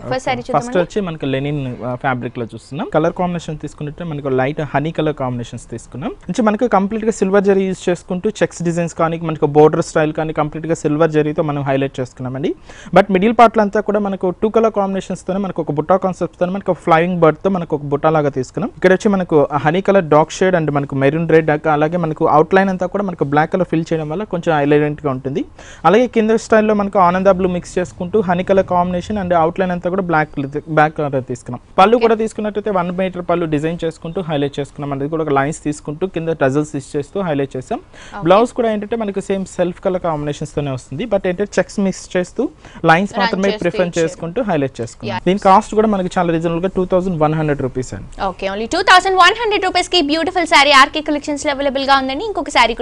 Okay first sorry first వచ్చి మనకి Lenin ఫ్యాబ్రిక్లో చూస్తున్నాం. కలర్ కాంబినేషన్ తీసుకున్నట్టు మనకు లైట్ హనీ కలర్ కాంబినేషన్స్ తీసుకున్నాం. నుంచి మనకు కంప్లీట్గా సిల్వర్ జరీ యూస్ చేసుకుంటూ చెక్స్ డిజైన్స్ కానీ మనకు బోర్డర్ స్టైల్ కానీ కంప్లీట్గా సిల్వర్ జరీతో మనం హైలైట్ చేసుకున్నామండి. బట్ మిడిల్ పార్ట్లో అంతా కూడా మనకు టూ కలర్ కాంబినేషన్స్ తోనే మనకు ఒక బుట్టా కాన్సెప్ట్తో మనకు ఫ్లయింగ్ బర్డ్తో మనకు ఒక బుట్టా లాగా తీసుకున్నాం. ఇక్కడ వచ్చి మనకు honey colour dark shade and మనకు మెరూన్ రెడ్ అలాగే మనకు అవుట్ లైన్ అంతా కూడా మనకు బ్లాక్ కలర్ ఫిల్ చేయడం వల్ల కొంచెం హైలైట్గా ఉంటుంది. అలాగే కింద స్టైల్లో మనకు ఆనంద బ్లూ మిక్స్ చేసుకుంటూ honey colour combination and outline అంతా కూడా బ్లాక్ బ్లాక్ కలర్ తీసుకున్నాం. పళ్ళు కూడా తీసుకున్నట్టయితే వన్ మీటర్ పళ్ళు డిజైన్ చేసుకుంటూ హైలైట్ చేసుకున్నాం. అనేది కూడా ఒక లైన్స్ తీసుకుంటూ కింద టజల్స్ చేస్తూ హైలైట్ చేసాం బ్లౌజ్ కూడా ఏంటంటే మనకు సేమ్ సెల్ఫ్ కలర్ కాంబినేషన్స్ తోనే వస్తుంది. బట్ ఏంటంటే చెక్స్ మిక్స్ చేస్తూ లైన్స్ మాత్రమే ప్రిఫర్. చేసుకుంటూ హైలైట్ చేసుకున్నాం. దీని కాస్ట్ కూడా మనకి చాలా రీజనబుల్గా two thousand one hundred rupees అండి. Okay only two thousand one hundred రూపీస్కి బ్యూటిఫుల్ శారీ ఆర్కే కలెక్షన్స్లో అవైలబుల్గా ఉందండి. ఇంకొక శారీ